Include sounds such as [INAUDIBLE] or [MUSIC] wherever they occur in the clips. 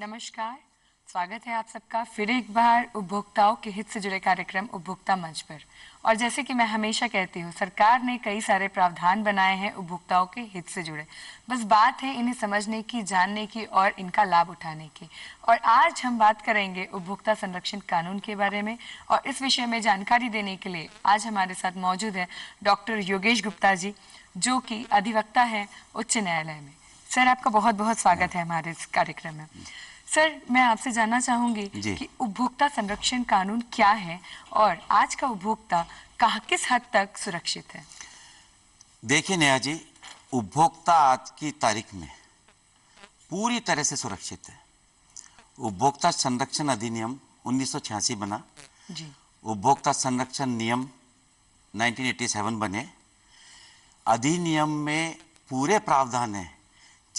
नमस्कार, स्वागत है आप सबका फिर एक बार उपभोक्ताओं के हित से जुड़े कार्यक्रम उपभोक्ता मंच पर। और जैसे कि मैं हमेशा कहती हूँ, सरकार ने कई सारे प्रावधान बनाए हैं उपभोक्ताओं के हित से जुड़े। बस बात है इन्हें समझने की, जानने की और इनका लाभ उठाने की। और आज हम बात करेंगे उपभोक्ता संरक्षण कानून के बारे में और इस विषय में जानकारी देने के लिए आज हमारे साथ मौजूद है डॉक्टर योगेश गुप्ता जी, जो कि अधिवक्ता है उच्च न्यायालय में। सर आपका बहुत बहुत स्वागत है हमारे इस कार्यक्रम में। सर मैं आपसे जानना चाहूँगी। कि उपभोक्ता संरक्षण कानून क्या है और आज का उपभोक्ता कहा किस हद तक सुरक्षित है? देखिए नेहा जी उपभोक्ता आज की तारीख में पूरी तरह से सुरक्षित है। उपभोक्ता संरक्षण अधिनियम 1986 बना। उपभोक्ता संरक्षण नियम 1987 बने। अधिनियम में पूरे प्रावधान है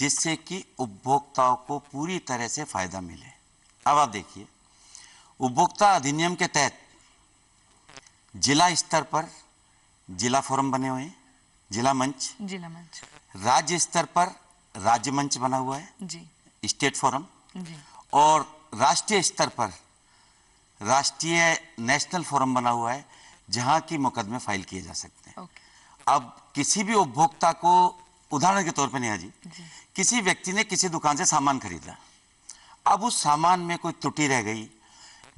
जिससे कि उपभोक्ताओं को पूरी तरह से फ़ायदा मिले। अब आप देखिए उपभोक्ता अधिनियम के तहत जिला स्तर पर जिला फोरम बने हुए हैं जिला मंच जिला मंच। राज्य स्तर पर राज्य मंच बना हुआ है जी। State forum. जी। और राष्ट्रीय स्तर पर राष्ट्रीय नेशनल फोरम बना हुआ है जहाँ की मुकदमे फ़ाइल किए जा सकते हैं। ओके। अब किसी भी उपभोक्ता को उदाहरण के तौर पर नेहा जी किसी व्यक्ति ने किसी दुकान से सामान खरीदा। अब उस सामान में कोई त्रुटि रह गई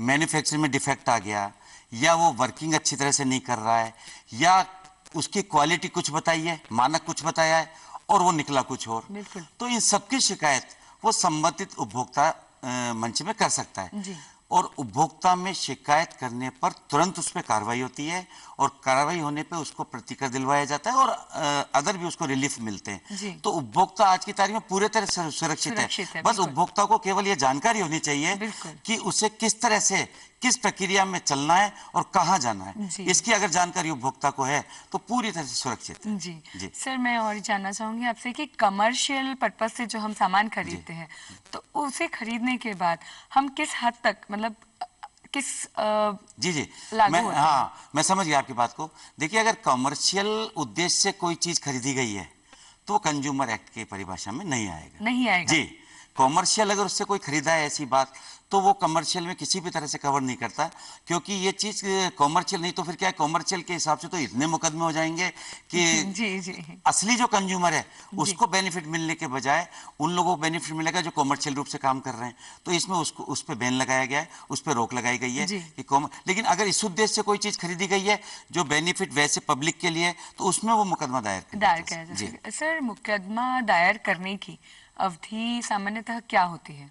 मैन्युफैक्चरिंग में डिफेक्ट आ गया या वो वर्किंग अच्छी तरह से नहीं कर रहा है या उसकी क्वालिटी कुछ बताई है मानक कुछ बताया है और वो निकला कुछ और। तो इन सबकी शिकायत वो संबंधित उपभोक्ता मंच में कर सकता है। जी। और उपभोक्ता में शिकायत करने पर तुरंत उस पर कार्रवाई होती है और कार्रवाई होने पे उसको प्रतिकर दिलवाया जाता है और अदर भी उसको रिलीफ मिलते हैं। तो उपभोक्ता आज की तारीख में पूरे तरह से सुरक्षित है, है, बस उपभोक्ता को केवल ये जानकारी होनी चाहिए कि उसे किस तरह से किस प्रक्रिया में चलना है और कहाँ जाना है। इसकी अगर जानकारी उपभोक्ता को है तो पूरी तरह से सुरक्षित है। जी। जी। सर मैं और जानना चाहूँगी आपसे कि कमर्शियल पर्पज से जो हम सामान खरीदते हैं तो उसे खरीदने के बाद हम किस हद तक मतलब किस अ, जी जी। मैं हाँ? मैं समझ गया आपकी बात को। देखिए अगर कमर्शियल उद्देश्य से कोई चीज़ खरीदी गई है तो कंज्यूमर एक्ट की परिभाषा में नहीं आएगा। नहीं आएगा। जी। कॉमर्शियल अगर उससे कोई खरीदा है ऐसी बात तो वो कमर्शियल में किसी भी तरह से कवर नहीं करता क्योंकि ये चीज़ कॉमर्शियल नहीं तो फिर क्या है कॉमर्शियल के हिसाब से तो इतने मुकदमे हो जाएँगे कि [LAUGHS] जी जी। असली जो कंज्यूमर है उसको बेनिफिट मिलने के बजाय उन लोगों को बेनिफिट मिलेगा जो कॉमर्शियल रूप से काम कर रहे हैं। तो इसमें उसको उस पर बैन लगाया गया है उस पर रोक लगाई गई है कि कॉम लेकिन अगर इस उद्देश्य से कोई चीज़ खरीदी गई है जो बेनिफिट वैसे पब्लिक के लिए तो उसमें वो मुकदमा दायर दायर किया। सर मुकदमा दायर करने की अवधि सामान्यतः क्या होती है?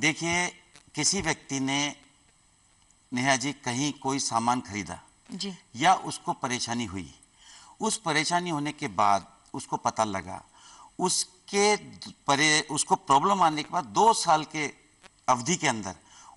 देखिए किसी व्यक्ति ने नेहा जी कहीं कोई सामान खरीदा जी। या उसको परेशानी हुई। उस परेशानी होने के बाद उसको पता लगा। उसके परे उसको प्रॉब्लम आने के बाद दो साल के अवधि के अंदर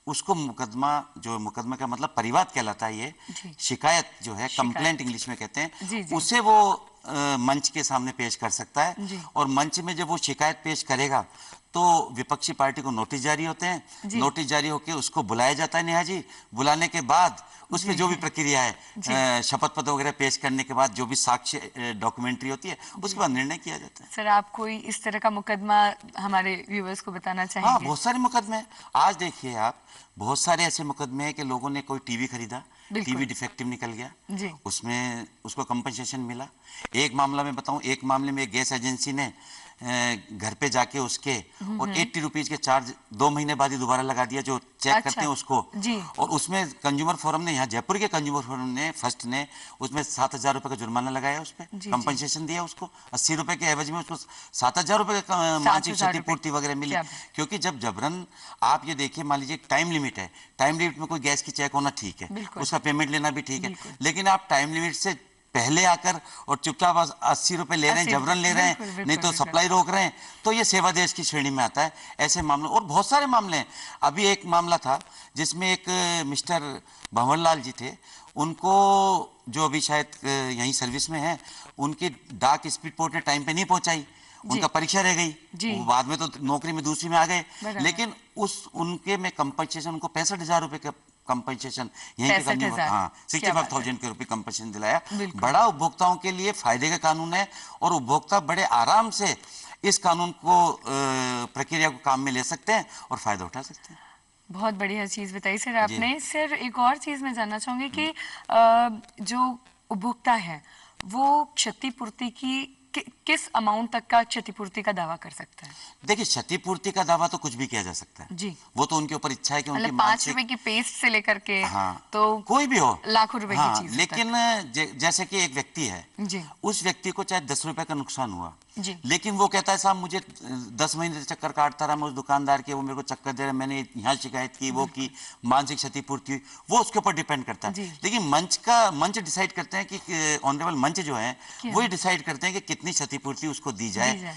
उसको मुकदमा जो मुकदमा का मतलब परिवाद कहलाता है ये शिकायत जो है। कंप्लेंट इंग्लिश में कहते हैं जी। उसे वो अ, मंच के सामने पेश कर सकता है और मंच में जब वो शिकायत पेश करेगा तो विपक्षी पार्टी को नोटिस जारी होते हैं। नोटिस जारी होकर उसको बुलाया जाता है नेहा जी। बुलाने के बाद उसमें जो। भी प्रक्रिया है शपथ पत्र वगैरह पेश करने के बाद जो भी साक्ष्य डॉक्यूमेंट्री होती है उसके बाद निर्णय किया जाता है। सर आप कोई इस तरह का मुकदमा हमारे व्यूअर्स को बताना हाँ बहुत सारे मुकदमे आज देखिए आप बहुत सारे ऐसे मुकदमे हैं कि लोगों ने कोई टीवी खरीदा टीवी डिफेक्टिव निकल गया। जी। उसमें उसको कंपनसेशन मिला। एक मामला में बताऊँ एक मामले में गैस एजेंसी ने घर पे जाके उसके और एट्टी रुपीज़ के चार्ज दो महीने बाद ही दोबारा लगा दिया जो चेक अच्छा, करते हैं उसको। और उसमें कंज्यूमर फोरम ने यहाँ जयपुर के कंज्यूमर फोरम ने फ़र्स्ट ने उसमें सात हज़ार रुपए का जुर्माना लगाया उस पर। कंपनसेशन दिया उसको। अस्सी रुपए के एवज में उसको सात हज़ार रुपए का मानसिक क्षतिपूर्ति वगैरह मिली। क्योंकि जब जबरन आप ये देखिए मान लीजिए टाइम लिमिट है। टाइम लिमिट में कोई गैस की चेक होना ठीक है। उसका पेमेंट लेना भी ठीक है। लेकिन आप टाइम लिमिट से पहले आकर और चुपचाप अस्सी रुपए ले रहे हैं जबरन ले रहे हैं नहीं तो सप्लाई रोक रहे हैं। तो ये सेवा देश की श्रेणी में आता है ऐसे मामले। और बहुत सारे मामले हैं। अभी एक मामला था जिसमें एक मिस्टर भंवरलाल जी थे। उनको जो अभी शायद यहीं सर्विस में है उनकी डाक स्पीड पोर्ट ने टाइम पे नहीं पहुंचाई। उनका परीक्षा रह गई। वो बाद में तो नौकरी में दूसरी में आ गए। लेकिन उस उनके में कंपनसेशन उनको पैंसठ हज़ार रुपए का कंपनसेशन यहीं के 65,000 कंज्यूमर हाँ। सिक्सटी फाइव थाउज़ेंड के रुपए कंपनसेशन दिलाया। बड़ा उपभोक्ताओं के लिए फ़ायदे का कानून है और उपभोक्ता बड़े आराम से इस कानून को प्रक्रिया को काम में ले सकते हैं और फ़ायदा उठा सकते हैं। बहुत बढ़िया चीज़ बताई सर आपने। सर एक और चीज़ मैं जानना चाहूँगी कि अ, जो उपभोक्ता है वो क्षतिपूर्ति की कि, किस अमाउंट तक का क्षतिपूर्ति का दावा कर सकता है? देखिए क्षतिपूर्ति का दावा तो कुछ भी किया जा सकता है। जी। वो तो उनके ऊपर इच्छा है कि उनकी मतलब पाँच रुपए की पेस्ट से लेकर के हाँ। तो कोई भी हो। लाखों रुपए हाँ, की चीज़ लेकिन जैसे कि एक व्यक्ति है जी। उस व्यक्ति को चाहे दस रुपए का नुकसान हुआ लेकिन वो कहता है साहब मुझे दस महीने से चक्कर काटता रहा मैं उस दुकानदार के वो मेरे को चक्कर दे रहा मैंने यहाँ शिकायत की वो की मानसिक क्षतिपूर्ति हुई। वो उसके ऊपर डिपेंड करता है। लेकिन मंच का मंच डिसाइड करते हैं कि ऑनरेबल मंच जो है क्या? वही डिसाइड करते हैं कि कितनी क्षतिपूर्ति उसको दी जाए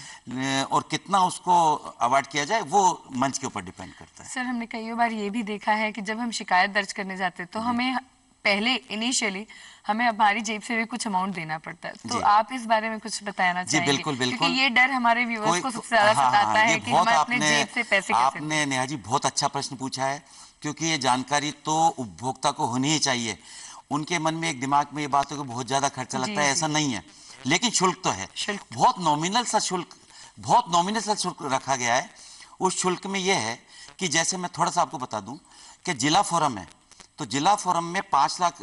और कितना उसको अवार्ड किया जाए वो मंच के ऊपर डिपेंड करता है। सर हमने कई बार ये भी देखा है कि जब हम शिकायत दर्ज करने जाते हैं तो हमें पहले इनिशियली हमें हमारी जेब से भी कुछ अमाउंट देना पड़ता है। तो आप इस बारे में कुछ बताना जी, चाहेंगे? बिल्कुल, बिल्कुल। क्योंकि ये डर हमारे व्यूअर्स को सबसे ज़्यादा हाँ, हाँ, सताता ये है कि हम अपने जेब से पैसे कैसे आपने नेहा जी बहुत अच्छा प्रश्न पूछा है क्योंकि ये जानकारी तो उपभोक्ता को होनी ही चाहिए। उनके मन में एक दिमाग में ये बात हो कि बहुत ज़्यादा खर्चा लगता है ऐसा नहीं है। लेकिन शुल्क तो है। बहुत नॉमिनल सा शुल्क बहुत नॉमिनल सा शुल्क रखा गया है। उस शुल्क में यह है कि जैसे मैं थोड़ा सा आपको बता दूँ कि जिला फोरम है। तो जिला फोरम में पाँच लाख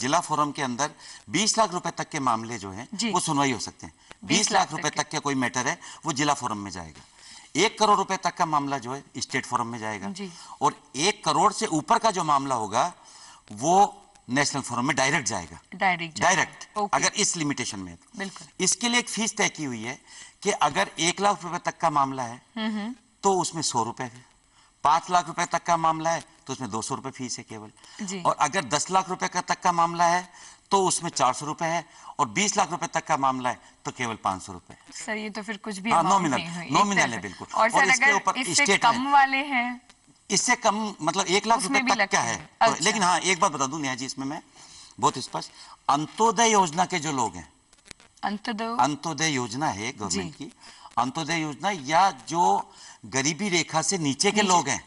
जिला फोरम के अंदर बीस लाख रुपए तक के मामले जो हैं। वो सुनवाई हो सकते हैं। बीस लाख रुपए। तक का। कोई मैटर है वो जिला फोरम में जाएगा। एक करोड़ रुपए तक का मामला जो है स्टेट फोरम में जाएगा। और एक करोड़ से ऊपर का जो मामला होगा वो नेशनल फोरम में डायरेक्ट जाएगा। डायरेक्ट डायरेक्ट अगर इस लिमिटेशन में तो। बिल्कुल। इसके लिए एक फ़ीस तय की हुई है कि अगर एक लाख रुपए तक का मामला है हम्म हम्म। तो उसमें सौ रुपए है। पाँच लाख रुपए तक का मामला है तो उसमें दो सौ रुपए फ़ीस है केवल। और अगर दस लाख रुपए का तक का मामला है तो उसमें चार सौ रुपए है और बीस लाख रुपए तक का मामला है तो केवल पाँच सौ रुपए। सर ये तो फिर कुछ भी हाँ, nominal तरफ़ है। बिल्कुल। और और इसके ऊपर इससे state कम वाले हैं इससे कम मतलब एक लाख रुपए तक लगता का है। तो, अच्छा। लेकिन हाँ एक बात बता दूँ नेहा जी इसमें मैं बहुत स्पष्ट। अंत्योदय योजना के जो लोग हैं अंत्योदय? योजना है गवर्नमेंट की। अंत्योदय योजना या जो गरीबी रेखा से नीचे के लोग हैं।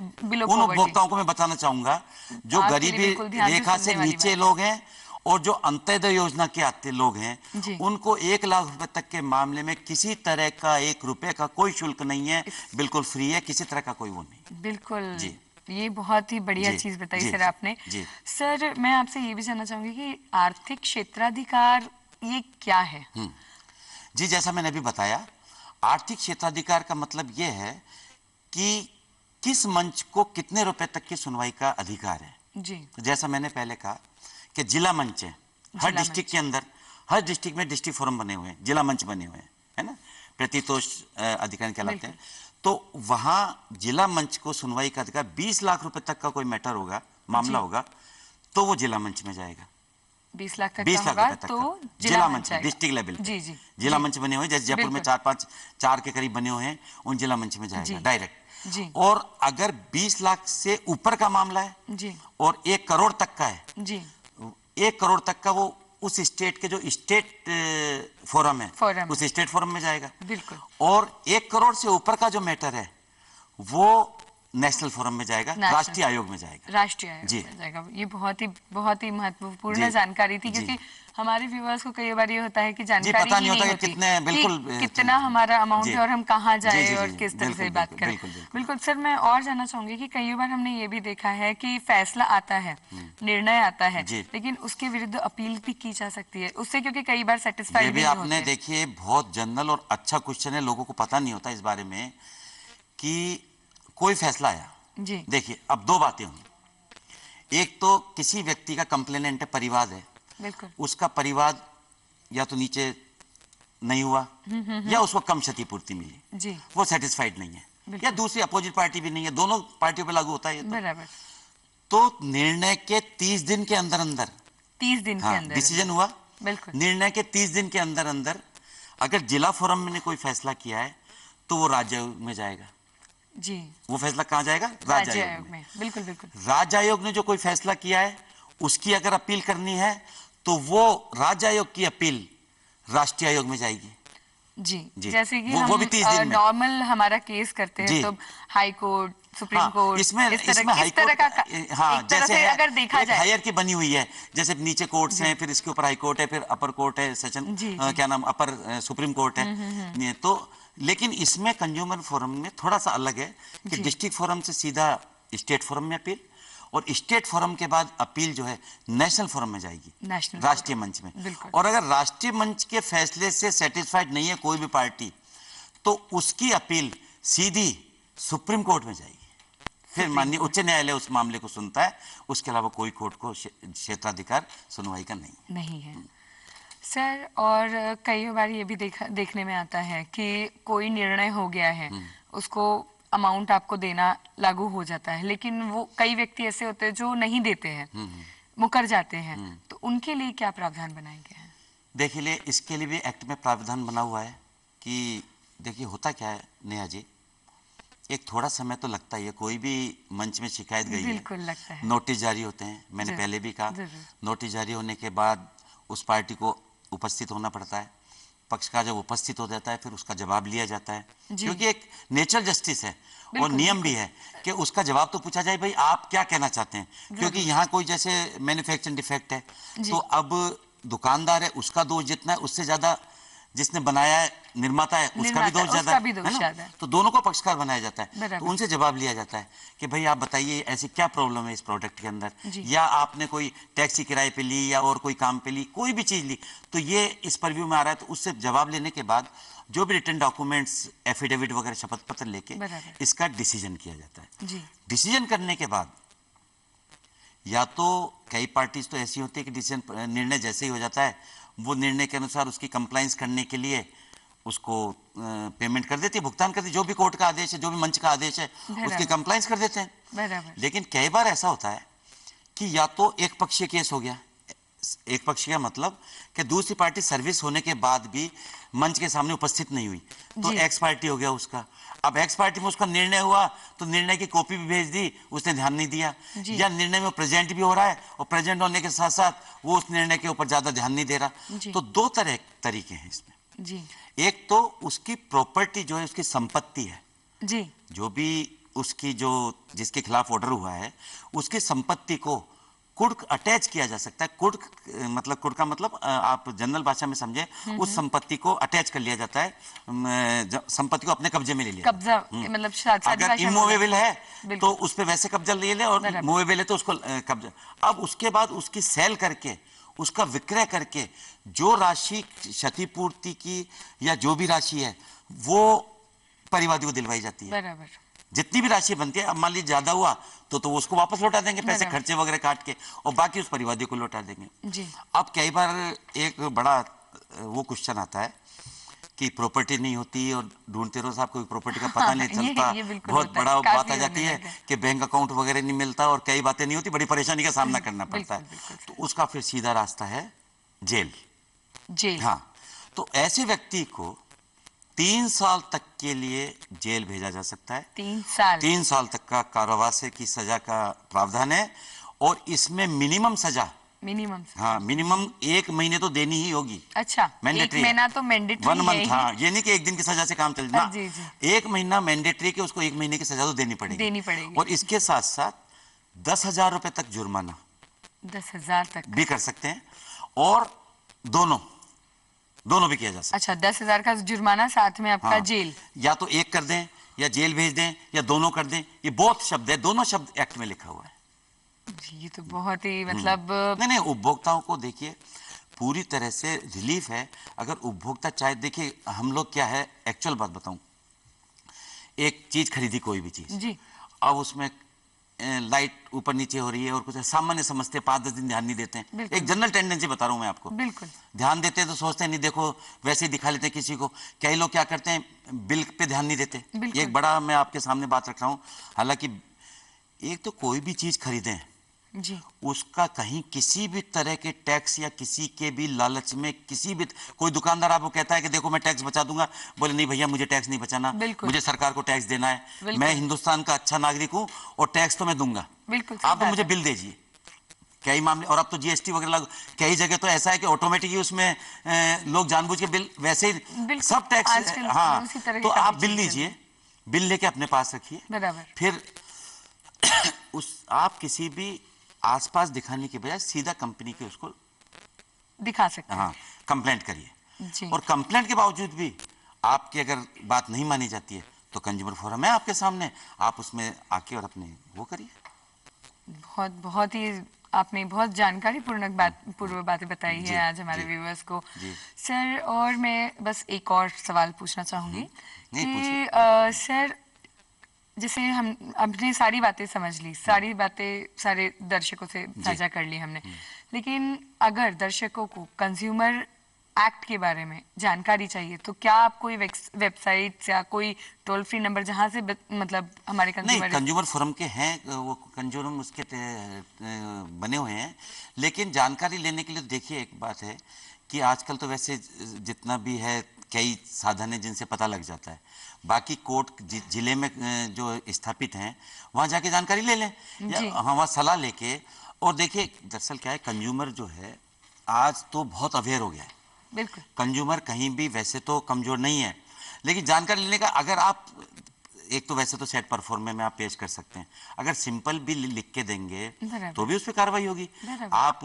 उन उपभोक्ताओं को मैं बताना चाहूँगा जो गरीबी रेखा से नीचे लोग हैं और जो अंत्योदय योजना के आते लोग हैं उनको एक लाख रुपए तक के मामले में किसी तरह का एक रुपए का कोई शुल्क नहीं है बिल्कुल फ्री है किसी तरह का कोई वो नहीं। बिल्कुल। जी। ये बहुत ही बढ़िया चीज़ बताई सर आपने। सर मैं आपसे ये भी जानना चाहूँगी कि आर्थिक क्षेत्राधिकार ये क्या है? जी जैसा मैंने अभी बताया आर्थिक क्षेत्राधिकार का मतलब यह है कि किस मंच को कितने रुपए तक की सुनवाई का अधिकार है? जी। तो जैसा मैंने पहले कहा कि जिला मंच है। हर डिस्ट्रिक्ट के अंदर हर डिस्ट्रिक्ट में डिस्ट्रिक्ट फोरम बने हुए हैं जिला मंच बने हुए हैं है ना? प्रतितोष अधिकारी कहलाते हैं। तो वहाँ जिला मंच को सुनवाई का अधिकार 20 लाख रुपए तक का कोई मैटर होगा मामला होगा तो वो जिला मंच में जाएगा। बीस लाख तक लाख रुपए तक तो जिला मंच डिस्ट्रिक्ट लेवल जी जी। जिला मंच बने हुए जैसे जयपुर में चार पाँच चार के करीब बने हुए हैं उन जिला मंच में जाएगा डायरेक्ट जी। और अगर 20 लाख से ऊपर का मामला है जी। और एक करोड़ तक का है जी। एक करोड़ तक का वो उस स्टेट के जो स्टेट फोरम है फोरम। उस स्टेट फोरम में जाएगा। बिल्कुल। और एक करोड़ से ऊपर का जो मैटर है वो नेशनल फोरम में जाएगा राष्ट्रीय आयोग में जाएगा। राष्ट्रीय आयोग जी। में जाएगा। ये बहुत ही बहुत ही महत्वपूर्ण जानकारी थी। क्योंकि हमारे व्यूअर्स को कई बार ये होता है कि जानकारी पता ही नहीं होता कि होती कितने- बिल्कुल, कितना हमारा अमाउंट है और हम कहाँ जाए जी, जी, और किस तरह से बात करें। बिल्कुल, सर मैं और जानना चाहूँगी कि कई बार हमने ये भी देखा है कि फैसला आता है निर्णय आता है लेकिन उसके विरुद्ध अपील भी की जा सकती है। उससे क्योंकि कई बार सेटिस्फाइड भी आपने देखिए बहुत जनरल और अच्छा क्वेश्चन है लोगों को पता नहीं होता इस बारे में कि कोई फैसला आया? जी। देखिए अब दो बातें हुई एक तो किसी व्यक्ति का कंप्लेनेंट है परिवार है। बिल्कुल। उसका परिवार या तो नीचे नहीं हुआ या उसको कम क्षतिपूर्ति मिली। जी। वो सेटिस्फाइड नहीं है। या दूसरी अपोजिट पार्टी भी नहीं है। दोनों पार्टियों पर लागू होता है तो। तो निर्णय के तीस दिन के अंदर अंदर तीस दिन हाँ, के अंदर। डिसीज़न हुआ। बिल्कुल। निर्णय के तीस दिन के अंदर अंदर अगर जिला फोरम ने कोई फैसला किया है तो वो राज्य में जाएगा। जी। वो फैसला कहाँ जाएगा? राज्य आयोग में। बिल्कुल बिल्कुल। राज्य आयोग ने जो कोई फैसला किया है उसकी अगर अपील करनी है तो वो राज्य आयोग की अपील राष्ट्रीय आयोग में जाएगी। जी, जी। जैसे कि वो- हम वो भी 30 दिन में। नॉर्मल हमारा केस करते हैं तो हाई कोर्ट सुप्रीम हाँ, कोर्ट इसमें इस तरह, इसमें इस तरह का हाँ एक तरह जैसे अगर देखा जाए। हायर की बनी हुई है। जैसे नीचे कोर्ट्स हैं फिर इसके ऊपर हाई कोर्ट है फिर अपर कोर्ट है सेशन जी। क्या नाम अपर सुप्रीम कोर्ट है। तो लेकिन इसमें कंज्यूमर फोरम में थोड़ा सा अलग है कि डिस्ट्रिक्ट फोरम से सीधा स्टेट फोरम में अपील और स्टेट फोरम के बाद अपील जो है नेशनल फोरम में जाएगी राष्ट्रीय मंच में। और अगर राष्ट्रीय मंच के फैसले से सेटिस्फाइड नहीं है कोई भी पार्टी तो उसकी अपील सीधी सुप्रीम कोर्ट में जाएगी। फिर माननीय उच्च न्यायालय उस मामले को सुनता है उसके अलावा कोई कोर्ट को क्षे- क्षेत्राधिकार सुनवाई का नहीं। नहीं है। सर और कई बार ये भी देखा देखने में आता है कि कोई निर्णय हो गया है उसको अमाउंट आपको देना लागू हो जाता है। लेकिन वो कई व्यक्ति ऐसे होते हैं जो नहीं देते हैं मुकर जाते हैं। तो उनके लिए क्या प्रावधान बनाए गए हैं? देखिए इसके लिए भी एक्ट में प्रावधान बना हुआ है कि देखिए होता क्या है नेहा जी? एक थोड़ा समय तो लगता ही है कोई भी मंच में शिकायत गई बिल्कुल है लगता है। नोटिस जारी होते हैं मैंने पहले भी कहा नोटिस जारी होने के बाद उस पार्टी को उपस्थित होना पड़ता है। पक्षकार जब उपस्थित हो जाता है फिर उसका जवाब लिया जाता है। क्योंकि एक नेचुरल जस्टिस है और नियम भी है कि उसका जवाब तो पूछा जाए भाई आप क्या कहना चाहते हैं? क्योंकि यहाँ कोई जैसे मैन्युफैक्चरिंग डिफेक्ट है। तो अब दुकानदार है उसका दोष जितना है उससे ज़्यादा जिसने बनाया है निर्माता है उसका भी दोष ज़्यादा है ना? तो दोनों को पक्षकार बनाया जाता है। तो उनसे जवाब लिया जाता है कि भाई आप बताइए ऐसी क्या प्रॉब्लम है इस प्रोडक्ट के अंदर? या आपने कोई टैक्सी किराए पे ली या और कोई काम पे ली कोई भी चीज़ ली तो ये इस परव्यू में आ रहा है तो उससे जवाब लेने के बाद जो भी रिटर्न डॉक्यूमेंट्स एफिडेविट वगैरह शपथ पत्र लेके इसका डिसीज़न किया जाता है। डिसीज़न करने के बाद या तो कई पार्टीज़ तो ऐसी होती है कि डिसीज़न निर्णय जैसे ही हो जाता है वो निर्णय के अनुसार उसकी कंप्लाइंस करने के लिए उसको पेमेंट कर देती है भुगतान कर देती जो भी कोर्ट का आदेश है जो भी मंच का आदेश है उसकी कंप्लाइंस कर देते हैं। लेकिन कई बार ऐसा होता है कि या तो एक पक्षीय केस हो गया एक पक्षीय का मतलब कि दूसरी पार्टी सर्विस होने के बाद भी मंच के सामने उपस्थित नहीं हुई। तो एक्स पार्टी हो गया उसका। अब एक्स पार्टी में उसका निर्णय हुआ तो निर्णय की कॉपी भी भेज दी उसने ध्यान नहीं दिया। या निर्णय में प्रेजेंट भी हो रहा है और प्रेजेंट होने के साथ साथ वो उस निर्णय के ऊपर ज़्यादा ध्यान नहीं दे रहा। तो दो तरह तरीके हैं इसमें। जी। एक तो उसकी प्रॉपर्टी जो है उसकी संपत्ति है। जी। जो भी उसकी जो जिसके खिलाफ ऑर्डर हुआ है उसकी संपत्ति को कुर्क अटैच किया जा सकता है। कुर्क मतलब कुर्क का मतलब आप जनरल भाषा में समझे उस संपत्ति को अटैच कर लिया जाता है। संपत्ति को अपने कब्जे में ले लिया कब्जा है। मतलब अगर इमूवेबल है तो उस पर वैसे कब्जा ले ले और। मूवेबल है तो उसको कब्जा। अब उसके बाद उसकी सेल करके उसका विक्रय करके जो राशि क्षतिपूर्ति की या जो भी राशि है वो परिवादी को दिलवाई जाती है। बराबर। जितनी भी राशि बनती है अब मान लीजिए ज़्यादा हुआ तो तो उसको वापस लौटा देंगे पैसे खर्चे वगैरह काट के और बाकी उस परिवादी को लौटा देंगे। जी। अब कई बार एक बड़ा वो क्वेश्चन आता है कि प्रॉपर्टी नहीं होती और ढूंढते रहो साहब कोई प्रॉपर्टी का पता हाँ, नहीं चलता। ये बिल्कुल बहुत बड़ा बात आ जाती है कि बैंक अकाउंट वगैरह नहीं मिलता और कई बातें नहीं होती बड़ी परेशानी का सामना [LAUGHS] करना पड़ता है। तो उसका फिर सीधा रास्ता है जेल। जेल। हाँ तो ऐसे व्यक्ति को तीन साल तक के लिए जेल भेजा जा सकता है। तीन साल। तीन साल तक का कारावास की सजा का प्रावधान है और इसमें मिनिमम सजा। मिनिमम हाँ मिनिमम एक महीने तो देनी ही होगी। अच्छा एक मैंडेटरी महीना तो मैंडेटरी वन मंथ हाँ ये नहीं कि एक दिन की सजा से काम चल ना। जी, एक महीना मैंडेटरी के उसको एक महीने की सजा तो देनी पड़ेगी। देनी पड़ेगी। और इसके साथ साथ दस हज़ार रुपए तक जुर्माना दस हज़ार तक। भी कर सकते हैं। और दोनों दोनों भी किया जा सकता अच्छा दस हज़ार का जुर्माना साथ में आपका हाँ, जेल। या तो एक कर दें या जेल भेज दें या दोनों कर दें ये बहुत शब्द है दोनों शब्द एक्ट में लिखा हुआ है। ये तो बहुत ही मतलब नहीं नहीं उपभोक्ताओं को देखिए पूरी तरह से रिलीफ है। अगर उपभोक्ता चाहे देखिए हम लोग क्या है एक्चुअल बात बताऊँ। एक चीज़ खरीदी कोई भी चीज़। जी। अब उसमें लाइट ऊपर नीचे हो रही है और कुछ सामान्य समझते पाँच दस दिन ध्यान नहीं देते हैं। एक जनरल टेंडेंसी बता रहा हूँ मैं आपको। बिल्कुल। ध्यान देते हैं तो सोचते हैं नहीं देखो वैसे ही दिखा लेते हैं किसी को। कई लोग क्या करते हैं? बिल पे ध्यान नहीं देते। एक बड़ा मैं आपके सामने बात रख रहा हूँ। हालाँकि एक तो कोई भी चीज़ खरीदें जी। उसका कहीं किसी भी तरह के टैक्स या किसी के भी लालच में किसी भी कोई दुकानदार आपको कहता है कि देखो मैं टैक्स बचा दूँगा। बोले नहीं भैया मुझे टैक्स नहीं बचाना। मुझे सरकार को टैक्स देना है। मैं हिंदुस्तान का अच्छा नागरिक हूँ और टैक्स तो मैं दूँगा। आप तो मुझे बिल दीजिए। कई मामले और अब तो जीएसटी वगैरह लागू। कई जगह तो ऐसा है कि ऑटोमेटिकली उसमें लोग जानबूझ के बिल वैसे ही सब टैक्स हाँ। तो आप बिल लीजिए बिल लेके अपने पास रखिए। बराबर। फिर [COUGHS] उस आप किसी भी आसपास दिखाने के बजाय सीधा कंपनी के उसको दिखा सकते हैं। हाँ कंप्लेंट करिए। और कंप्लेंट के बावजूद भी आपकी अगर बात नहीं मानी जाती है तो कंज्यूमर फोरम है आपके सामने। आप उसमें आके और अपने वो करिए। बहुत बहुत ही आपने बहुत जानकारी पूर्णक बात पूर्व बातें बताई है आज हमारे व्यूवर्स को। सर और मैं बस एक और सवाल पूछना चाहूँगी हम्म। कि अ, सर जैसे हम हमने सारी बातें समझ ली सारी बातें सारे दर्शकों से साझा कर ली हमने। हम्म। लेकिन अगर दर्शकों को कंज्यूमर एक्ट के बारे में जानकारी चाहिए तो क्या आप कोई वेबसाइट या कोई टोल फ्री नंबर जहाँ से मतलब हमारे कंज्यूमर कंज्यूमर फोरम के हैं वो कंज्यूमर उसके ते- ते- बने हुए हैं। लेकिन जानकारी लेने के लिए देखिए एक बात है कि आजकल तो वैसे जितना भी है कई साधन है जिनसे पता लग जाता है। बाकी कोर्ट ज़िले में जो स्थापित हैं वहाँ जाके जानकारी ले लें। या हाँ वहाँ सलाह लेके और देखिए दरअसल क्या है कंज्यूमर जो है आज तो बहुत अवेयर हो गया है। बिल्कुल। कंज्यूमर कहीं भी वैसे तो कमज़ोर नहीं है लेकिन जानकारी लेने का अगर आप एक तो वैसे तो सेट परफॉर्मे में आप पेश कर सकते हैं। अगर सिंपल भी लिख के देंगे तो भी उस पर कार्रवाई होगी। आप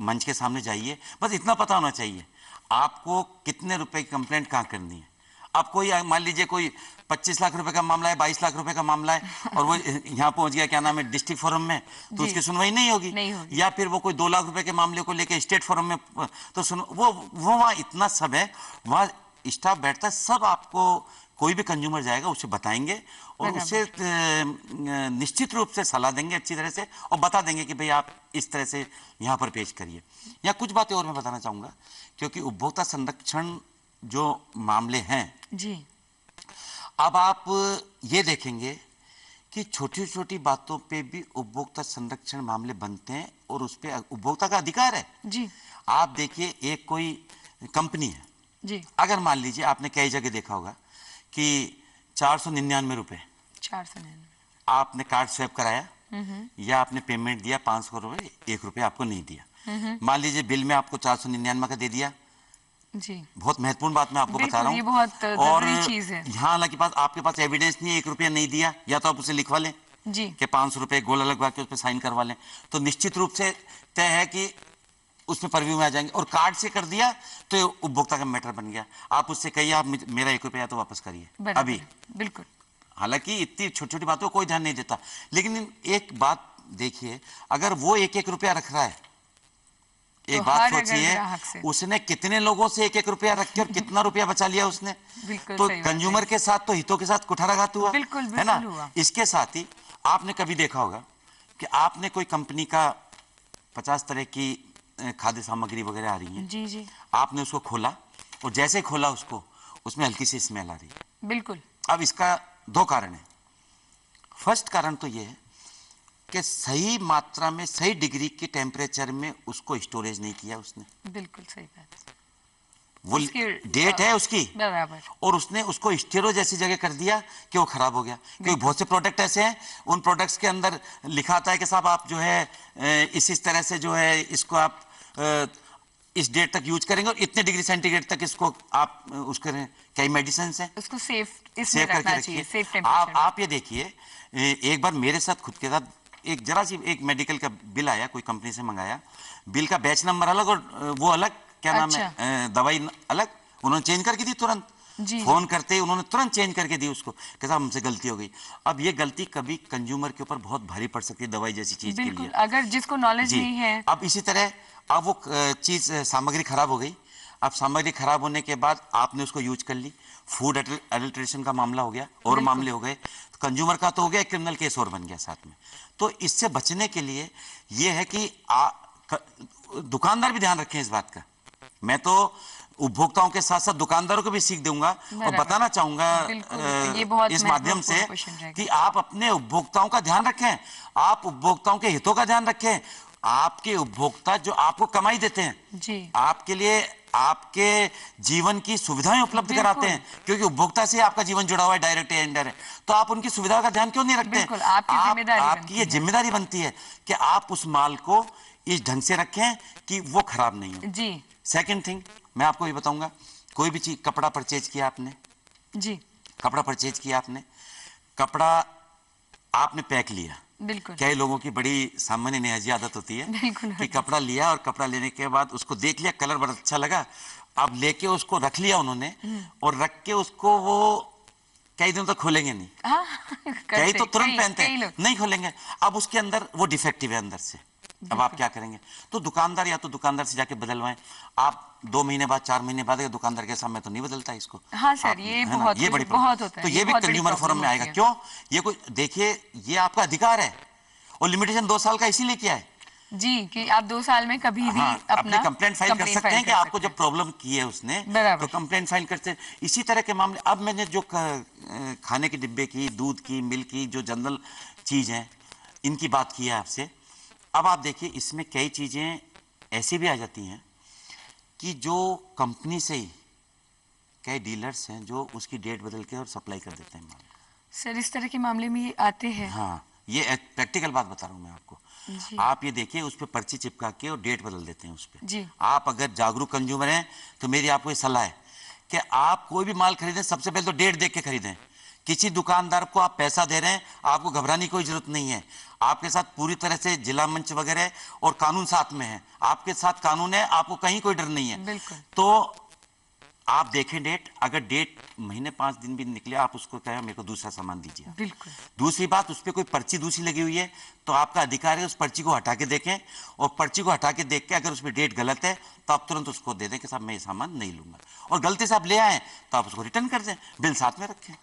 मंच के सामने जाइए बस इतना पता होना चाहिए। आपको कितने रुपए की कंप्लेंट कहाँ करनी है? अब कोई मान लीजिए कोई 25 लाख रुपए का मामला है 22 लाख रुपए का मामला है और वो यहाँ पहुँच गया क्या नाम है डिस्ट्रिक्ट फोरम में तो उसकी सुनवाई नहीं होगी? नहीं होगी। या फिर वो कोई दो लाख रुपए के मामले को लेके स्टेट फोरम में तो सुन वो वो वहाँ इतना सब है वहाँ स्टाफ बैठता है सब आपको कोई भी कंज्यूमर जाएगा उसे बताएँगे और उसे निश्चित रूप से सलाह देंगे अच्छी तरह से और बता देंगे कि भाई आप इस तरह से यहाँ पर पेश करिए। या कुछ बातें और मैं बताना चाहूँगा क्योंकि उपभोक्ता संरक्षण जो मामले हैं जी। अब आप ये देखेंगे कि छोटी छोटी बातों पे भी उपभोक्ता संरक्षण मामले बनते हैं और उस पर उपभोक्ता का अधिकार है। जी। आप देखिए एक कोई कंपनी है। जी। अगर मान लीजिए आपने कई जगह देखा होगा कि चार सौ निन्यानवे रुपये चार सौ निन्यानवे। आपने कार्ड स्वैप कराया या आपने पेमेंट दिया पाँच सौ रुपये एक रुपये आपको नहीं दिया। मान लीजिए बिल में आपको चार सौ निन्यानवे का दे दिया। जी। बहुत महत्वपूर्ण बात मैं आपको बता रहा हूँ। है। यहाँ हालाँकि पास आपके पास एविडेंस नहीं है एक रुपया नहीं दिया या तो आप उसे लिखवा लें जी। कि पाँच सौ रुपये गोला लगवा के उस पर साइन करवा लें। तो निश्चित रूप से तय है कि उसमें परव्यू में आ जाएँगे। और कार्ड से कर दिया तो उपभोक्ता का मैटर बन गया। आप उससे कहिए आप मेरा एक रुपया तो वापस करिए। अभी। बिल्कुल। हालाँकि इतनी छोटी छोटी बातों को कोई ध्यान नहीं देता। लेकिन एक बात देखिए अगर वो एक एक रुपया रख रहा है एक तो बात सोचिए उसने कितने लोगों से एक एक रुपया रख के और कितना रुपया बचा लिया उसने? तो। कंज्यूमर के साथ तो हितों के साथ कुठाराघात हुआ बिल्कुल, बिल्कुल है ना? हुआ। इसके साथ ही आपने कभी देखा होगा कि आपने कोई कंपनी का पचास तरह की खाद्य सामग्री वगैरह आ रही है। जी जी। आपने उसको खोला और जैसे खोला उसको उसमें हल्की सी स्मेल आ रही। है बिल्कुल। अब इसका दो कारण है। फ़र्स्ट कारण तो ये है कि सही मात्रा में सही डिग्री के टेम्परेचर में उसको स्टोरेज नहीं किया उसने। बिल्कुल सही बात। वो डेट है उसकी। बराबर। और उसने उसको स्टेरो जैसी जगह कर दिया कि वो खराब हो गया। क्योंकि बहुत से प्रोडक्ट ऐसे हैं उन प्रोडक्ट्स के अंदर लिखा आता है कि साहब आप जो है इस इस तरह से जो है इसको आप इस डेट तक यूज़ करेंगे और इतने डिग्री सेंटीग्रेड तक इसको आप उस करें। कई मेडिसिन हैं? उसको सेफ़ सेव करके रखिए। सेफ़ आप आप ये देखिए एक बार मेरे साथ खुद के साथ एक जरा सी एक मेडिकल का बिल आया कोई कंपनी से मंगाया। बिल का बैच नंबर अलग और वो अलग क्या नाम है दवाई अलग उन्होंने चेंज करके दी तुरंत। फ़ोन करते ही उन्होंने तुरंत चेंज करके दी उसको कि साहब हमसे गलती हो गई। अब ये गलती कभी कंज्यूमर के ऊपर बहुत भारी पड़ सकती है दवाई जैसी चीज़ के बिल्कुल लिए अगर जिसको नॉलेज नहीं है। अब इसी तरह अब वो चीज़ सामग्री खराब हो गई। अब सामग्री खराब होने के बाद आपने उसको यूज़ कर ली। फ़ूड एडल्ट्रेशन का मामला हो गया और मामले हो गए। कंज्यूमर का तो हो गया क्रिमिनल केस और बन गया साथ में। तो इससे बचने के लिए ये है कि आ, क, दुकानदार भी ध्यान रखें इस बात का। मैं तो उपभोक्ताओं के साथ साथ दुकानदारों को भी सीख दूँगा और बताना चाहूँगा इस माध्यम से। कि आप अपने उपभोक्ताओं का ध्यान रखें। आप उपभोक्ताओं के हितों का ध्यान रखें। आपके उपभोक्ता जो आपको कमाई देते हैं जी। आपके लिए आपके जीवन की सुविधाएँ उपलब्ध। कराते हैं क्योंकि उपभोक्ता से आपका जीवन जुड़ा हुआ है डायरेक्ट या इनडायरेक्ट तो आप उनकी सुविधा का ध्यान क्यों नहीं रखते? बिल्कुल, आपकी आप- आपकी ये। ज़िम्मेदारी बनती है कि आप उस माल को इस ढंग से रखें कि वो खराब नहीं हो। जी। सेकंड थिंग मैं आपको ये बताऊँगा कोई भी चीज़ कपड़ा परचेज किया आपने? जी। कपड़ा परचेज किया आपने? कपड़ा आपने पैक लिया। बिल्कुल। कई लोगों की बड़ी सामान्य नहजी आदत होती है? कि कपड़ा लिया और कपड़ा लेने के बाद उसको देख लिया कलर बड़ा अच्छा लगा अब लेके उसको रख लिया उन्होंने हम्म। और रख के उसको वो कई दिन तक खोलेंगे नहीं। हाँ [LAUGHS] कई तो तुरंत पहनते हैं। नहीं खोलेंगे अब उसके अंदर वो डिफेक्टिव है अंदर से। अब आप क्या करेंगे? तो दुकानदार या तो दुकानदार से जाके बदलवाएँ। आप दो महीने बाद चार महीने बाद दुकानदार के सामने तो नहीं बदलता इसको। हाँ सर, ये बहुत ये बड़ी बहुत होता है, तो ये भी कंज्यूमर फोरम में आएगा। क्यों? ये कोई देखिए ये आपका अधिकार है। और लिमिटेशन दो साल का इसीलिए किया है। जी कि आप दो साल में कभी भी हाँ, अपना अपनी कंप्लेंट फ़ाइल कर सकते हैं कि आपको जब प्रॉब्लम की है उसने तो कंप्लेंट फ़ाइल करते हैं। इसी तरह के मामले अब मैंने जो खाने के डिब्बे की दूध की मिल्क की जो जनरल चीज़ है इनकी बात की है आपसे। अब आप देखिए इसमें कई चीज़ें ऐसी भी आ जाती हैं कि जो कंपनी से ही कई डीलर्स हैं जो उसकी डेट बदल के और सप्लाई कर देते हैं माल। सर इस तरह के मामले में ये आते हैं। हाँ ये प्रैक्टिकल बात बता रहा हूँ मैं आपको। जी। आप ये देखिए उस पर पर्ची चिपका के और डेट बदल देते हैं उस पर। आप अगर जागरूक कंज्यूमर हैं तो मेरी आपको ये सलाह है कि आप कोई भी माल खरीदें सबसे पहले तो डेट देख के खरीदें। किसी दुकानदार को आप पैसा दे रहे हैं आपको घबराने की कोई ज़रूरत नहीं है। आपके साथ पूरी तरह से जिला मंच वगैरह और कानून साथ में है। आपके साथ कानून है आपको कहीं कोई डर नहीं है। तो आप देखें डेट अगर डेट महीने पाँच दिन भी निकले आप उसको कहें मेरे को दूसरा सामान दीजिए। बिल्कुल। दूसरी बात उस पर कोई पर्ची दूसरी लगी हुई है तो आपका अधिकार है उस पर्ची को हटा के देखें और पर्ची को हटा के देख के अगर उसमें डेट गलत है तो आप तुरंत उसको दे दें कि साहब मैं ये सामान नहीं लूँगा। और गलती से आप ले आए तो आप उसको रिटर्न कर दें बिल साथ में रखें।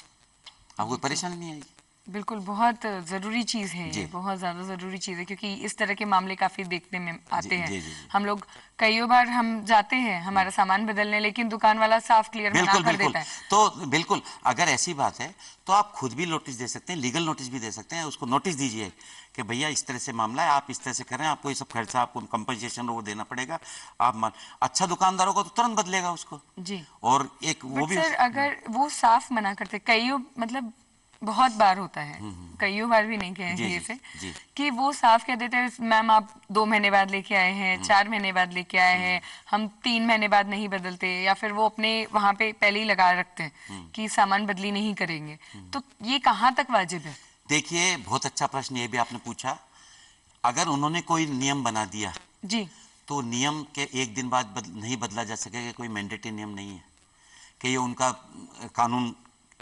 आपको कोई परेशानी नहीं आएगी बिल्कुल बहुत ज़रूरी चीज़ है ये बहुत ज़्यादा ज़रूरी चीज़ है क्योंकि इस तरह के मामले काफ़ी देखने में आते हैं। हम लोग कई बार हम जाते हैं हमारा सामान बदलने लेकिन दुकान वाला साफ़ क्लियर मना कर बिल्कुल। देता है। तो बिल्कुल अगर ऐसी बात है तो आप खुद भी नोटिस दे सकते हैं लीगल नोटिस भी दे सकते हैं उसको नोटिस दीजिए कि भैया इस तरह से मामला है आप इस तरह से करें आपको ये सब खर्चा आपको कंपनसेशन वो देना पड़ेगा आप मान अच्छा दुकानदार होगा तो तुरंत बदलेगा उसको। जी। और एक वो भी अगर वो साफ़ मना करते कईयों मतलब बहुत बार होता है। कईयों बार भी नहीं कहेंगे जी, इसे। कि वो साफ़ कह देते हैं मैम आप दो महीने बाद लेके आए हैं चार महीने बाद लेके आए हैं हम तीन महीने बाद नहीं बदलते। या फिर वो अपने वहाँ पे पहले ही लगा रखते हैं कि सामान बदली नहीं करेंगे। तो ये कहाँ तक वाजिब है? देखिए बहुत अच्छा प्रश्न ये भी आपने पूछा। अगर उन्होंने कोई नियम बना दिया जी। तो नियम के एक दिन बाद बद, नहीं बदला जा सकेगा कोई मैंडेटरी नियम नहीं है। कि ये उनका कानून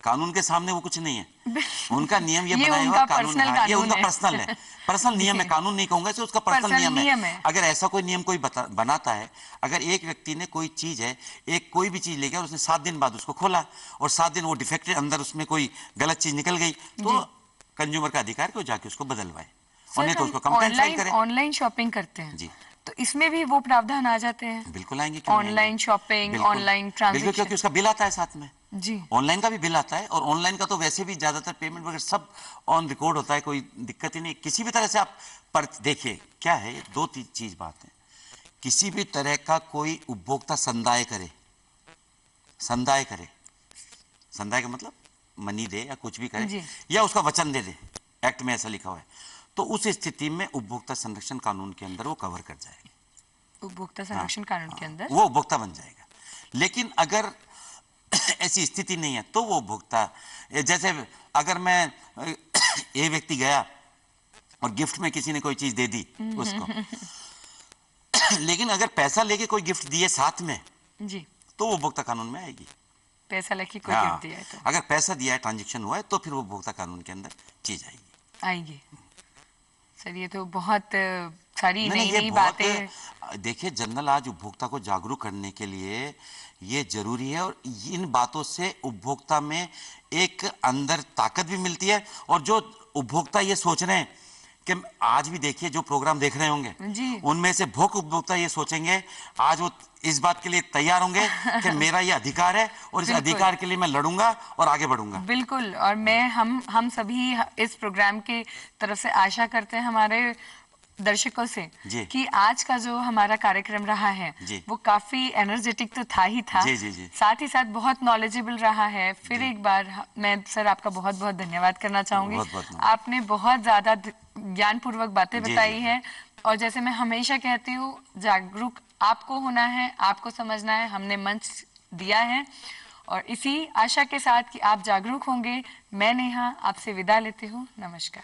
कानून के सामने वो कुछ नहीं है। [LAUGHS] उनका नियम ये, ये बनाया हुआ कानून personal हाँ, ये उनका पर्सनल है। पर्सनल नियम है [LAUGHS] कानून नहीं कहूँगा उसका पर्सनल नियम, नियम है। है। अगर ऐसा कोई नियम कोई बनाता है अगर एक व्यक्ति ने कोई चीज़ है एक कोई भी चीज़ ले गया और उसने सात दिन बाद उसको खोला और सात दिन वो डिफेक्टेड अंदर उसमें कोई गलत चीज़ निकल गई तो कंज्यूमर का अधिकार है कि वो जाके उसको बदलवाए। और नहीं तो उसको कंप्लेंट ऑनलाइन शॉपिंग करते हैं। जी। तो इसमें भी वो प्रावधान आ जाते हैं। बिल्कुल आएँगे ऑनलाइन शॉपिंग ऑनलाइन ट्रांजेक्शन क्योंकि उसका बिल आता है साथ में। जी। ऑनलाइन का भी बिल आता है और ऑनलाइन का तो वैसे भी ज़्यादातर पेमेंट वगैरह सब ऑन रिकॉर्ड होता है कोई दिक्कत ही नहीं। किसी भी तरह से आप पर देखिए क्या है दो तीन चीज़ बात है। किसी भी तरह का कोई उपभोक्ता संदाय करे संदाय करे। संदाय का मतलब मनी दे या कुछ भी करे या उसका वचन दे दे। एक्ट में ऐसा लिखा हुआ है। तो उस स्थिति में उपभोक्ता संरक्षण कानून के अंदर वो कवर कर जाएगा। उपभोक्ता संरक्षण कानून के अंदर? वो उपभोक्ता बन जाएगा। लेकिन अगर [COUGHS] ऐसी स्थिति नहीं है तो वो उपभोक्ता जैसे अगर मैं [COUGHS] ये व्यक्ति गया और गिफ्ट में किसी ने कोई चीज़ दे दी उसको। [COUGHS] लेकिन अगर पैसा लेके कोई गिफ्ट दिए साथ में जी। तो वो उपभोक्ता कानून में आएगी। पैसा लेके कोई हाँ, गिफ्ट दिया है तो? अगर पैसा दिया है ट्रांजेक्शन हुआ है तो फिर वो उपभोक्ता कानून के अंदर चीज़ आएगी। आएँगे। सर ये तो बहुत सारी नहीं, नई नई बातें। देखिए जनरल आज उपभोक्ता को जागरूक करने के लिए ये ज़रूरी है और इन बातों से उपभोक्ता में एक अंदर ताकत भी मिलती है और जो उपभोक्ता ये सोच रहे हैं कि आज भी देखिए जो प्रोग्राम देख रहे होंगे जी। उनमें से भूख उपभोक्ता ये सोचेंगे आज वो इस बात के लिए तैयार होंगे कि [LAUGHS] मेरा ये अधिकार है और इस अधिकार के लिए मैं लड़ूँगा और आगे बढ़ूँगा बिल्कुल और मैं हम हम सभी इस प्रोग्राम की तरफ़ से आशा करते हैं हमारे दर्शकों से कि आज का जो हमारा कार्यक्रम रहा है वो काफ़ी एनर्जेटिक तो था ही था। जी, जी, जी। साथ ही साथ बहुत नॉलेजेबल रहा है। फिर एक बार मैं सर आपका बहुत बहुत धन्यवाद करना चाहूँगी। बहुत-बहुत आपने बहुत ज़्यादा ज्ञान पूर्वक बातें बताई। है और जैसे मैं हमेशा कहती हूँ जागरूक आपको होना है आपको समझना है हमने मंच दिया है और इसी आशा के साथ कि आप जागरूक होंगे। मैं नेहा आपसे विदा लेती हूँ। नमस्कार।